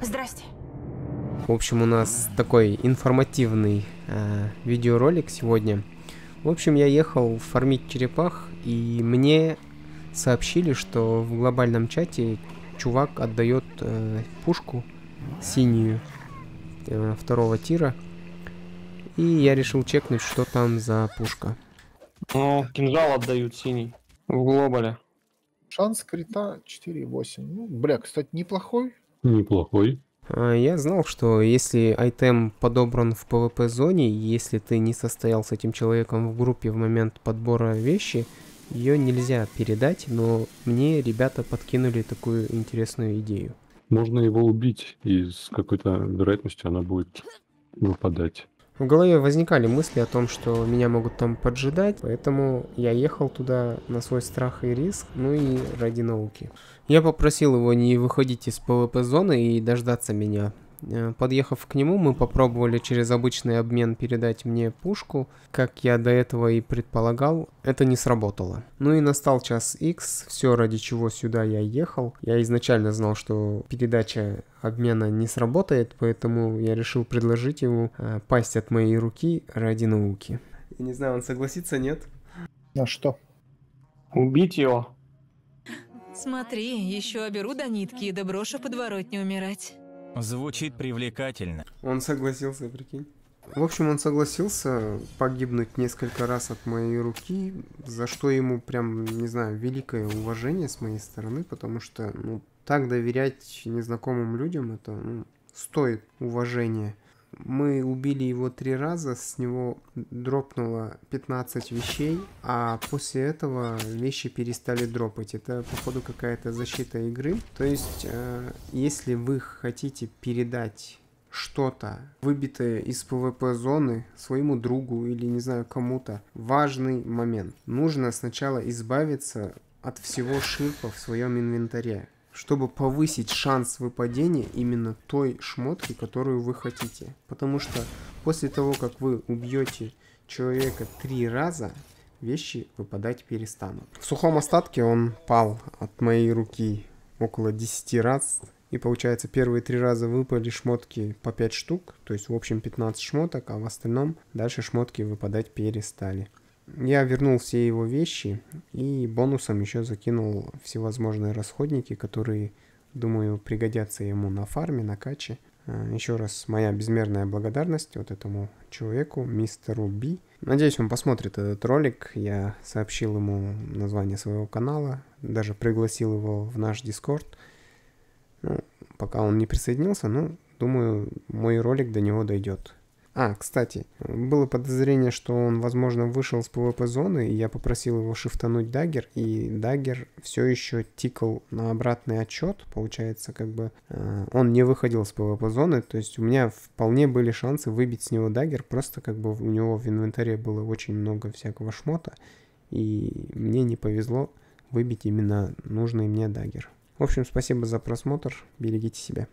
Здрасте. В общем, у нас такой информативный э, видеоролик сегодня. В общем, я ехал фармить черепах, и мне сообщили, что в глобальном чате чувак отдает э, пушку синюю э, второго тира. И я решил чекнуть, что там за пушка. Ну, кинжал отдают синий. В глобале. Шанс крита 4,8. Ну, бля, кстати, неплохой. Неплохой. А, Я знал, что если айтем подобран в PvP-зоне, если ты не состоял с этим человеком в группе в момент подбора вещи, ее нельзя передать, но мне ребята подкинули такую интересную идею. Можно его убить, и с какой-то вероятностью она будет выпадать. В голове возникали мысли о том, что меня могут там поджидать, поэтому я ехал туда на свой страх и риск, ну и ради науки. Я попросил его не выходить из PvP-зоны и дождаться меня. Э, Подъехав к нему, мы попробовали через обычный обмен передать мне пушку. Как я до этого и предполагал, это не сработало. Ну и настал час X, все ради чего сюда я ехал. Я изначально знал, что передача обмена не сработает, поэтому я решил предложить ему э, пасть от моей руки ради науки. Я не знаю, он согласится, нет? На что? Убить его. Смотри, еще оберу до нитки и доброшу подворотню умирать. Звучит привлекательно. Он согласился, прикинь. В общем, он согласился погибнуть несколько раз от моей руки, за что ему прям, не знаю, великое уважение с моей стороны, потому что, ну, так доверять незнакомым людям, это, ну, стоит уважения. Мы убили его три раза, с него дропнуло 15 вещей, а после этого вещи перестали дропать. Это, походу, какая-то защита игры. То есть, э, если вы хотите передать что-то, выбитое из PvP-зоны своему другу или, не знаю, кому-то, важный момент. Нужно сначала избавиться от всего ширпа в своем инвентаре чтобы повысить шанс выпадения именно той шмотки, которую вы хотите. Потому что после того, как вы убьете человека три раза, вещи выпадать перестанут. В сухом остатке он пал от моей руки около 10 раз. И получается, первые три раза выпали шмотки по 5 штук, то есть в общем 15 шмоток, а в остальном дальше шмотки выпадать перестали. Я вернул все его вещи и бонусом еще закинул всевозможные расходники, которые, думаю, пригодятся ему на фарме, на каче. А, Еще раз моя безмерная благодарность вот этому человеку, мистеру Би. Надеюсь, он посмотрит этот ролик. Я сообщил ему название своего канала, даже пригласил его в наш Дискорд. Ну, пока он не присоединился, но думаю, мой ролик до него дойдет. А, кстати, было подозрение, что он, возможно, вышел с PvP-зоны, и я попросил его шифтануть dagger, и dagger все еще тикал на обратный отчет, получается, как бы э, он не выходил с PvP-зоны, то есть у меня вполне были шансы выбить с него dagger, просто как бы у него в инвентаре было очень много всякого шмота, и мне не повезло выбить именно нужный мне дагер. В общем, спасибо за просмотр, берегите себя.